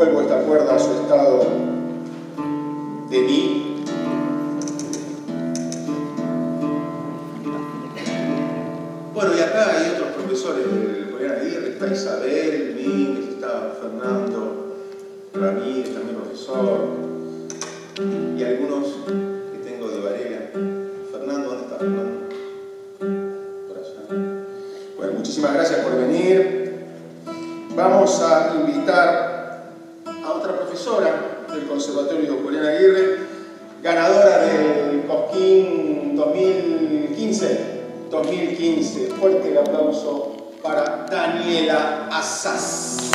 vuelvo esta cuerda a su estado de mí. Bueno, y acá hay otros profesores del Coreano Aguirre, está Isabel Mínguez, está Fernando Ramírez, también profesor, y algunos que tengo de Varela. Fernando, ¿dónde está Fernando? Por allá. Bueno, muchísimas gracias por venir. Vamos a invitar profesora del Conservatorio Julián Aguirre, ganadora del Cosquín 2015. 2015. Fuerte el aplauso para Daniela Asas.